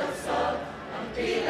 of salt and